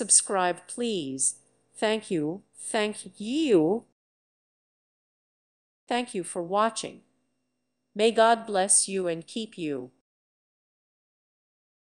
Subscribe, please. Thank you. Thank you. Thank you for watching. May God bless you and keep you.